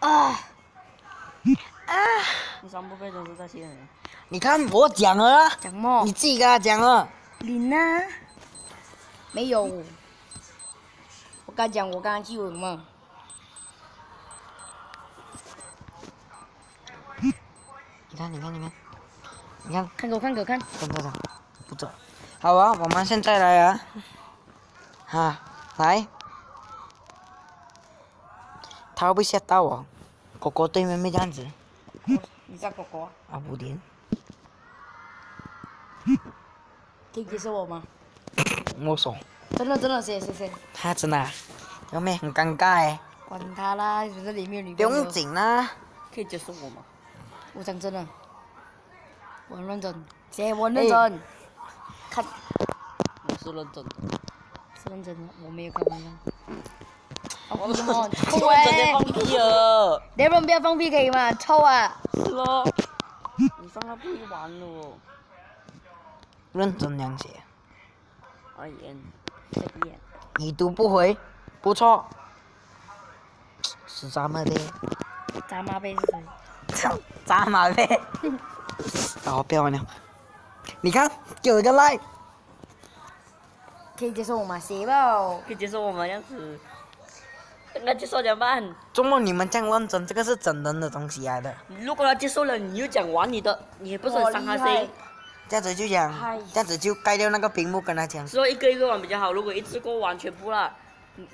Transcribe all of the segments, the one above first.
啊啊！你三不背都是这些人。你看我讲了，讲么你？自己跟他讲了。零啊？没有。我刚讲，我刚刚记文嘛。你看，你看，你看，你看，看给我看给我看。等等等，不走。好啊，我们现在来啊，啊，来，他会不会吓到我？狗狗对妹妹这样子你叫狗狗啊？啊，五点，可以接受我吗？我说，真的真的，谢谢谢谢。他真的啊，有没很尴尬哎？管他啦，反正里面有女不。用紧啦，可以接受我吗？我讲真的，我很认真，姐，我很认真。看，我是认真的。是认真的，我没有开玩笑。放屁。你们不要放屁可以吗？臭啊！是咯。你放个屁完了哦。认真两写，哎呀，这边已读不回，不错，是咱们的。扎马背是谁？扎马呗。好，不要玩了。你看，给我一个 like。可以接受我吗？写吧。可以接受我们这样子。那接受怎么办？周末你们这样认真，这个是真人的东西来的。如果他接受了，你又讲完你的，你也不是很伤他心。这样子就讲，这样子就盖掉那个屏幕，跟他讲。说一个一个玩比较好。如果一次过完全部了，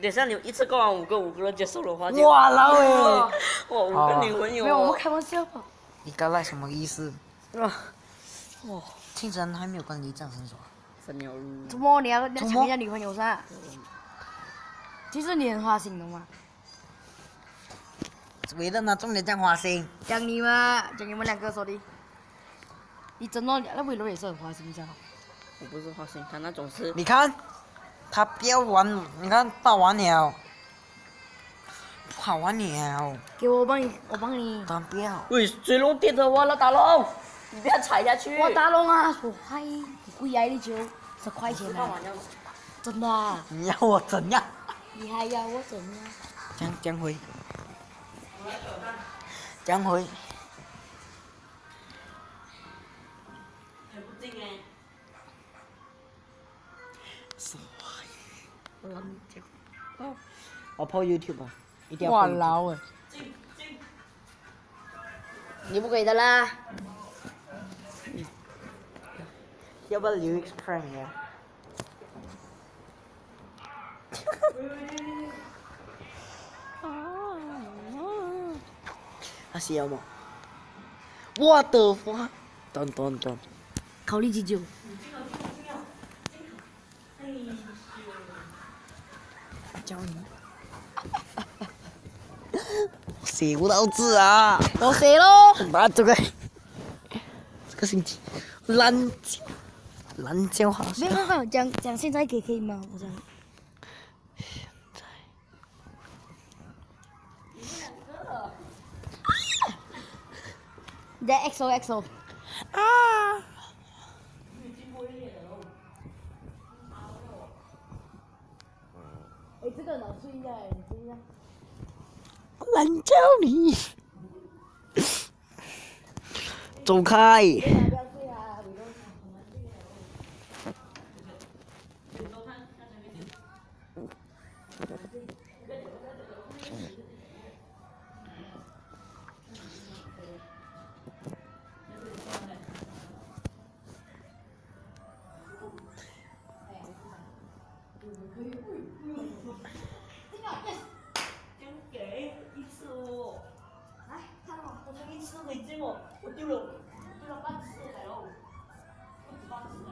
等下你一次过完五个五个人接受的话，哇老哎！哇，五个女朋友没有，我们哦。开玩笑吧。你刚才什么意思？哇，哇，庆生还没有跟你讲清楚。神鸟日怎么你要你要抢人家女朋友噻？其实你很花心的嘛，为了呢，重点讲花心。讲你嘛，讲你们两个说的。你真的那伟柔也是很花心噻。我不是花心，他那种是你看，他不要玩，你看他玩了，不好玩了，给我，帮你，我帮你。他不要。喂，水龙电着我了，大龙，你不要踩下去。我打龙啊，说嗨，贵呀，一球十块钱啊？真的啊。你要我怎样？你还要我怎样？江江辉，江辉，不进哎。我泡 YouTube 啊，一定要哇泡 YouTube。老哎！你不给的啦。要不要留一个 friend 呀？他笑吗？我的妈！等等等，考虑几久？教你。写不到字啊！我写喽。把这个这个星期懒觉，懒觉好像没有没有，讲讲现在给可以吗？我讲。你在 XO XO，啊！哎，这个脑睡一下，你睡一下。难教你，走开！不要睡啊，你都讲次哦。来，看哦，我才一次没见哦，我丢了，丢了半次了喽，不止半次了。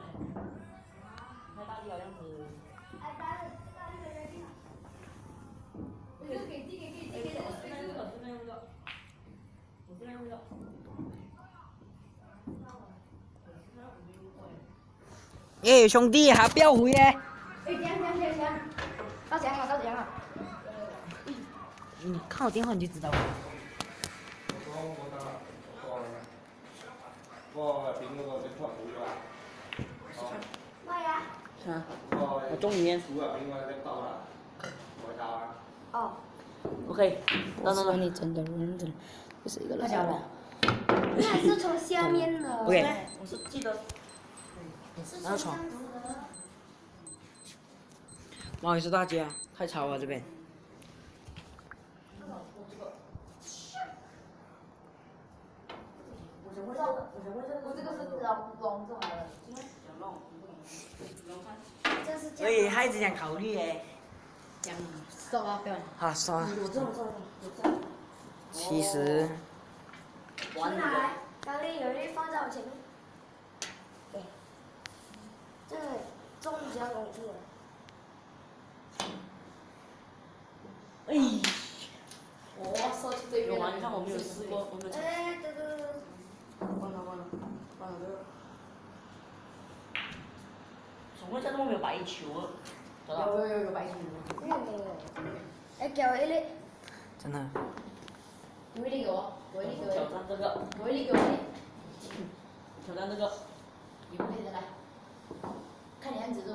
太大力了，样子。哎，我是那个，我是那个，我是那个。耶，兄弟，还不要回耶！你看我电话你就知道了。啥？我中里面。哦，可以。我等等等，说你真的认真，不是一个太小了。那是从下面的。OK 我是记得。然后床。不好意思大家，太吵了这边。我这个是龙龙这的，这是所以孩子想考虑诶。这样收啊，不要。好，算了。我这种这种这种。其实完了。拿来，刚刚有一放在我前面。对，这个终于加工具了。哎，我收起这有啊，你看我没有试过，我没有。哎，对对对，完了完了完了这个。怎么这都没有白球啊？找到。有有有有白球。没有没有。哎，给我一粒。真的，我一定给我，我一定给挑我，战这个，我一定给我。挑战这个。你不配的来，看你样子就。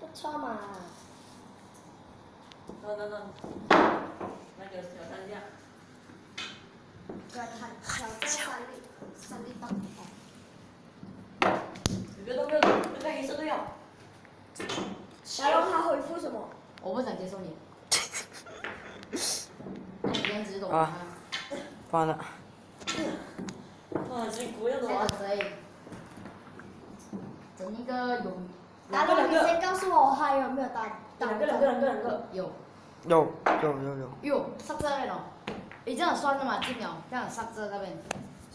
不错嘛。等等等，那就挑战一下。挑战三粒，三粒棒。你别动，别动，那个黑色的要。然后他回复什么？我不想接受你。看你样子就懂啊了。完了。哇，辛苦要这走啊个！谁？整一个有然后你先告诉我还有没有打打两个两个两个两个。有有有有有。有塞这边哦。你，这样算了嘛？进了，这样塞这那边，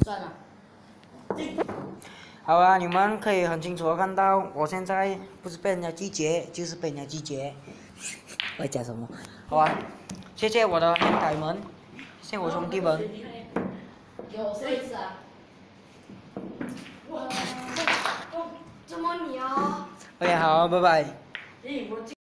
算了。好啊，你们可以很清楚的看到，我现在不是被人家拒绝，就是被人家拒绝。我在讲什么？好啊，谢谢我的兄弟们，谢谢我兄弟们。有谁子啊？我，怎么你哦。哎呀好，拜拜。